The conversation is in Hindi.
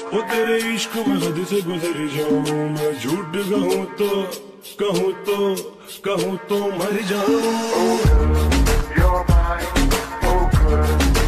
वो तेरे इश्क में हद से गुजर जाऊँ, मैं झूठ तो, कहूँ तो कहूँ तो कहूँ तो मर जाऊँ। You're oh girl